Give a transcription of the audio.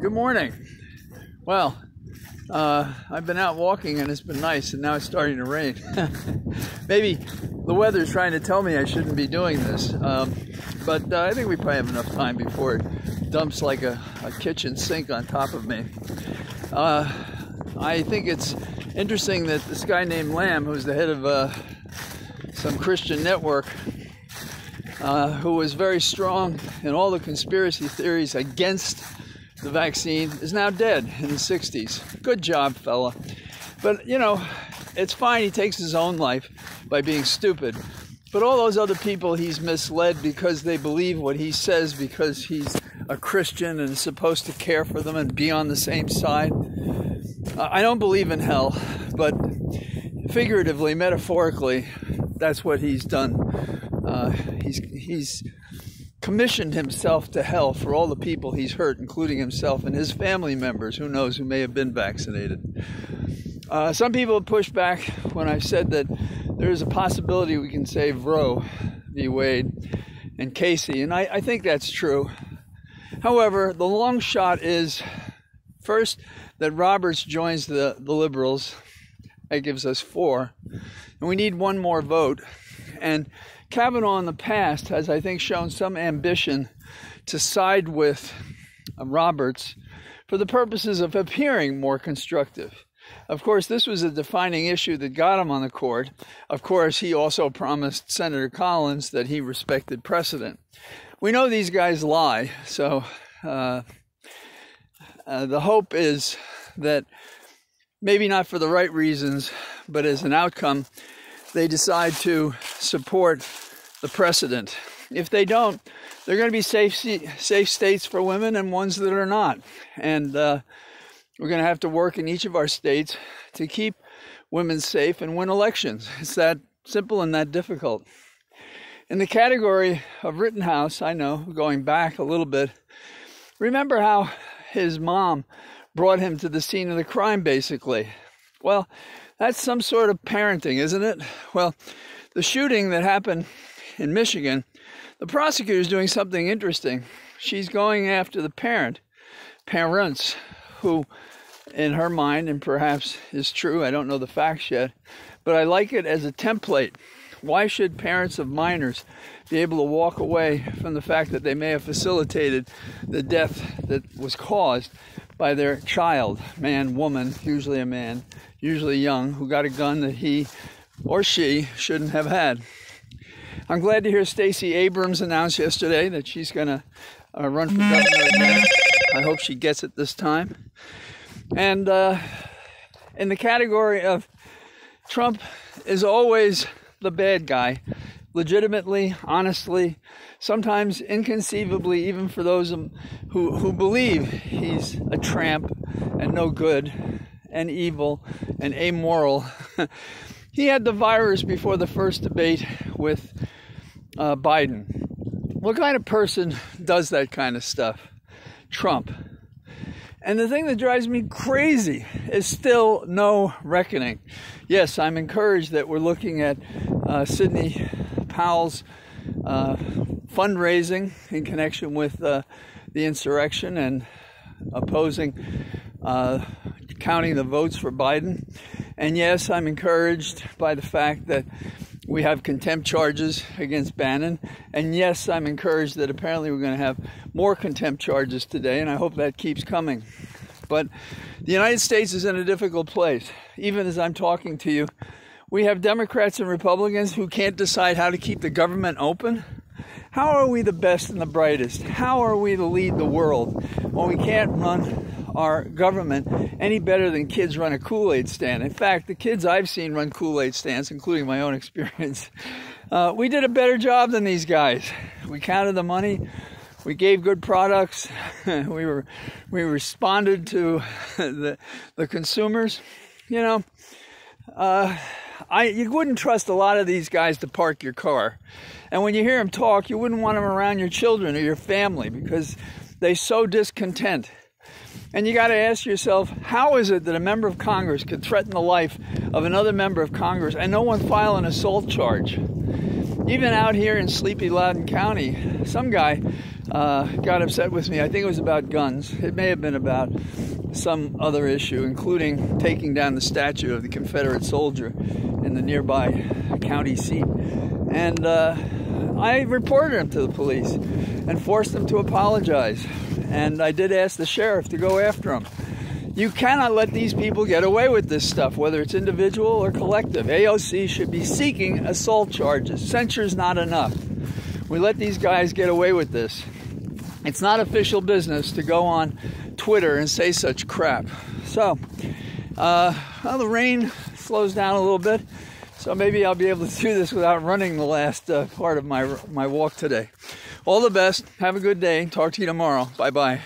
Good morning. Well, uh, I've been out walking and it's been nice, and now it's starting to rain. Maybe the weather's trying to tell me I shouldn't be doing this, um, but uh, I think we probably have enough time before it dumps like a, a kitchen sink on top of me. Uh, I think it's interesting that this guy named Lamb, who's the head of uh, some Christian network, uh, who was very strong in all the conspiracy theories against the vaccine, is now dead in the 60s. Good job, fella. But, you know, it's fine. He takes his own life by being stupid. But all those other people he's misled because they believe what he says because he's a Christian and is supposed to care for them and be on the same side. I don't believe in hell, but figuratively, metaphorically, that's what he's done. Uh, he's he's commissioned himself to hell for all the people he's hurt, including himself and his family members, who knows, who may have been vaccinated. Uh, some people pushed back when I said that there is a possibility we can save Roe v. Wade and Casey, and I, I think that's true. However, the long shot is first that Roberts joins the, the liberals. That gives us four. And we need one more vote. And Kavanaugh in the past has, I think, shown some ambition to side with uh, Roberts for the purposes of appearing more constructive. Of course, this was a defining issue that got him on the court. Of course, he also promised Senator Collins that he respected precedent. We know these guys lie, so uh, uh, the hope is that maybe not for the right reasons, but as an outcome, they decide to support the precedent. If they don't, they're going to be safe safe states for women and ones that are not. And uh, we're going to have to work in each of our states to keep women safe and win elections. It's that simple and that difficult. In the category of Rittenhouse, I know, going back a little bit, remember how his mom brought him to the scene of the crime, basically. Well, that's some sort of parenting, isn't it? Well, the shooting that happened in Michigan, the prosecutor is doing something interesting. She's going after the parent, parents, who, in her mind, and perhaps is true, I don't know the facts yet, but I like it as a template. Why should parents of minors be able to walk away from the fact that they may have facilitated the death that was caused by their child, man, woman, usually a man, usually young, who got a gun that he or she shouldn't have had? I'm glad to hear Stacey Abrams announce yesterday that she's going to uh, run for governor again. I hope she gets it this time. And uh, in the category of Trump is always the bad guy, legitimately, honestly, sometimes inconceivably, even for those who, who believe he's a tramp and no good and evil and amoral. he had the virus before the first debate with uh, Biden. What kind of person does that kind of stuff? Trump. And the thing that drives me crazy is still no reckoning. Yes, I'm encouraged that we're looking at uh, Sidney Powell's uh, fundraising in connection with uh, the insurrection and opposing uh, counting the votes for Biden. And yes, I'm encouraged by the fact that we have contempt charges against Bannon. And yes, I'm encouraged that apparently we're going to have more contempt charges today, and I hope that keeps coming. But the United States is in a difficult place. Even as I'm talking to you, we have Democrats and Republicans who can't decide how to keep the government open. How are we the best and the brightest? How are we to lead the world when we can't run our government any better than kids run a Kool Aid stand. In fact, the kids I've seen run Kool Aid stands, including my own experience, uh, we did a better job than these guys. We counted the money. We gave good products. we were, we responded to the the consumers. You know, uh, I you wouldn't trust a lot of these guys to park your car, and when you hear them talk, you wouldn't want them around your children or your family because they're so discontent. And you got to ask yourself, how is it that a member of Congress could threaten the life of another member of Congress and no one file an assault charge? Even out here in sleepy Loudoun County, some guy uh, got upset with me. I think it was about guns. It may have been about some other issue, including taking down the statue of the Confederate soldier in the nearby county seat. And uh, I reported him to the police and forced them to apologize. And I did ask the sheriff to go after him. You cannot let these people get away with this stuff, whether it's individual or collective. AOC should be seeking assault charges. Censure is not enough. We let these guys get away with this. It's not official business to go on Twitter and say such crap. So, uh, well, the rain slows down a little bit, so maybe I'll be able to do this without running the last uh, part of my my walk today. All the best. Have a good day. Talk to you tomorrow. Bye bye.